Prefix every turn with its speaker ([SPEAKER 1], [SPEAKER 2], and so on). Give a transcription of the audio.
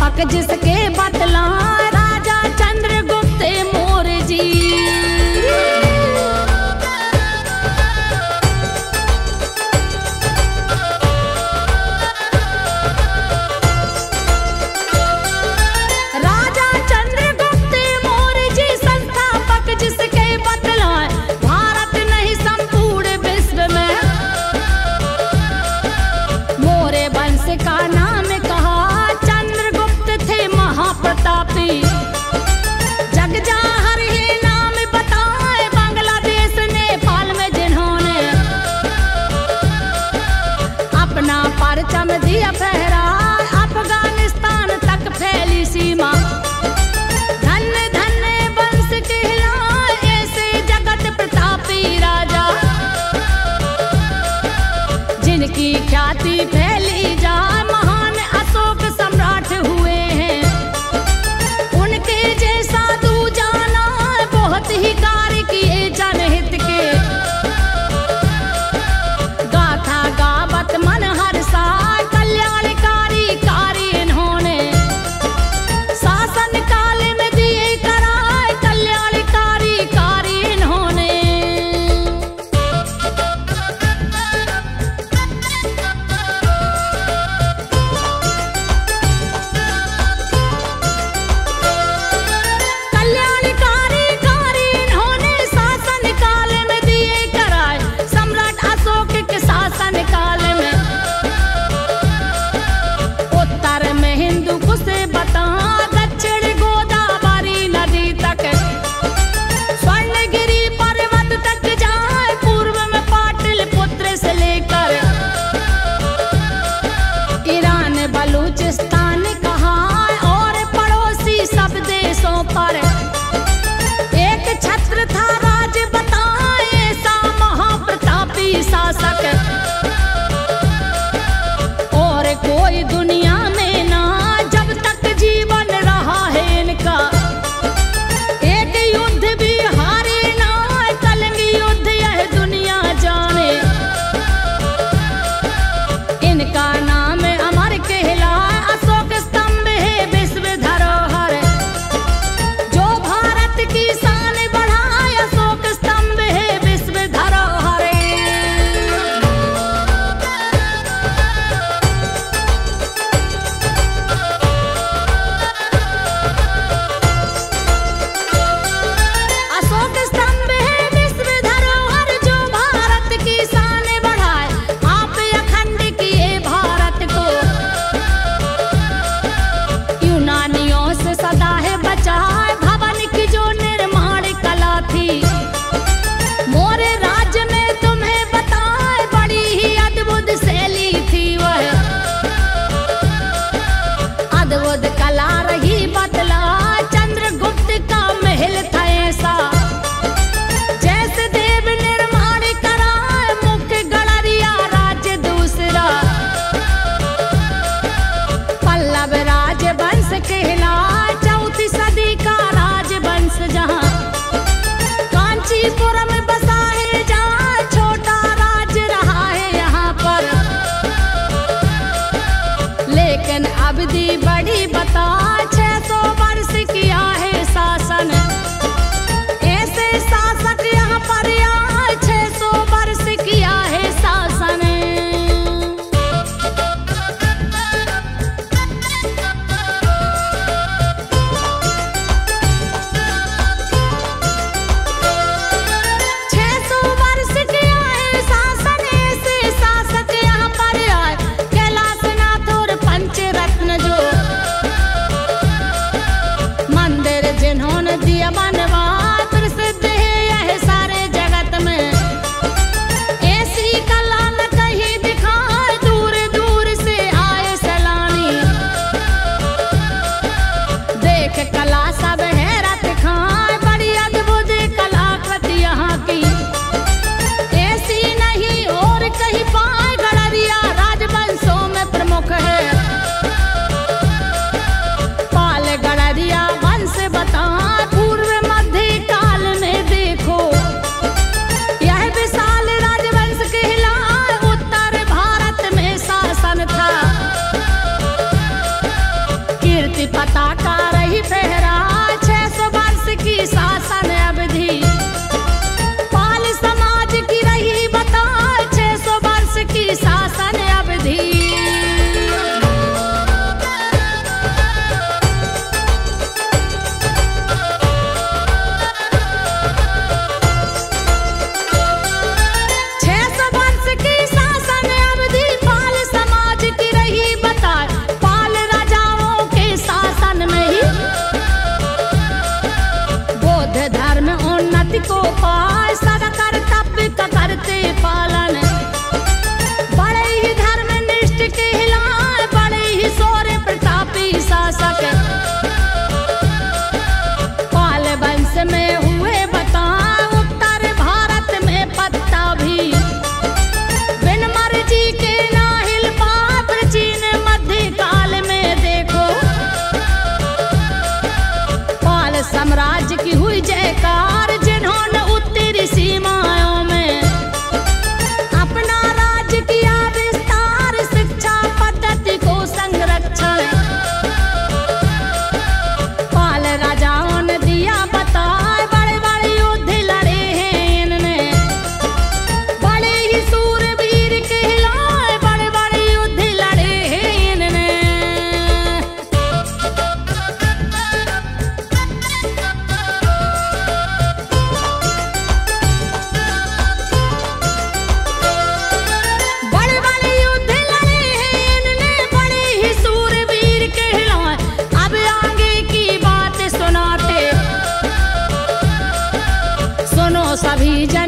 [SPEAKER 1] पक जिसके बदला सभी जा